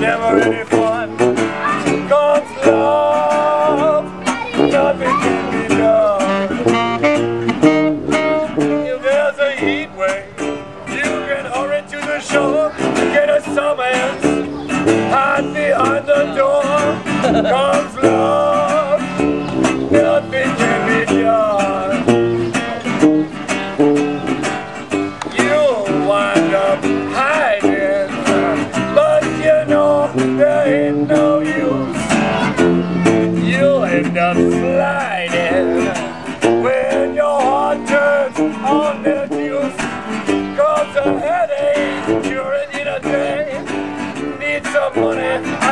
never any fun. Comes love, nothing can be done. If there's a heat wave, you can hurry to the shore, get a summons, hide behind the door. Comes You'll sliding when your heart turns on the juice. Cause a headache, in a day. Need some money,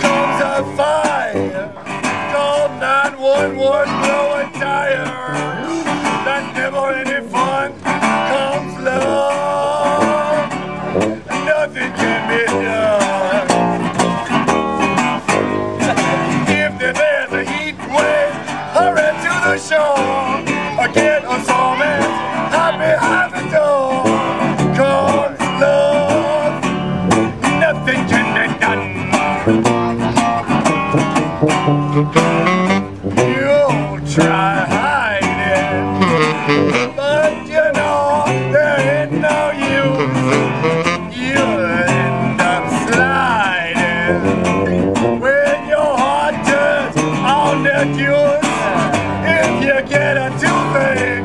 comes a fire. Call 911, blow a tire. That's never any fun. Comes love. Nothing can be done. If there's a heat wave, hurry to the shore. Or get a sawman, hide behind be done. You'll try hiding, but you know there ain't no use. You'll end up sliding when your heart turns on the juice. If you get a toothache,